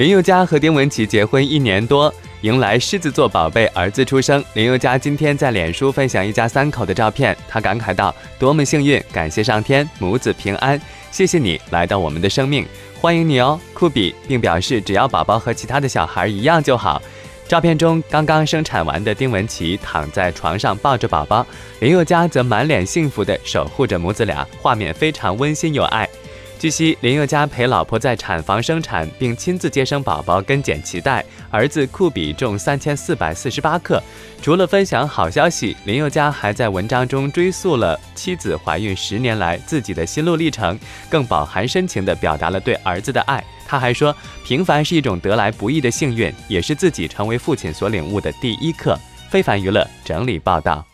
林宥嘉和丁文琪结婚一年多，迎来狮子座宝贝儿子出生。林宥嘉今天在脸书分享一家三口的照片，他感慨道：“多么幸运，感谢上天，母子平安，谢谢你来到我们的生命，欢迎你哦，酷比，并表示只要宝宝和其他的小孩一样就好。”照片中刚刚生产完的丁文琪躺在床上抱着宝宝，林宥嘉则满脸幸福地守护着母子俩，画面非常温馨有爱。据悉，林宥嘉陪老婆在产房生产，并亲自接生宝宝跟剪脐带。儿子酷比重三千四百四十八克。除了分享好消息，林宥嘉还在文章中追溯了妻子怀孕十年来自己的心路历程，更饱含深情地表达了对儿子的爱。他还说，平凡是一种得来不易的幸运，也是自己成为父亲所领悟的第一课。非凡娱乐整理报道。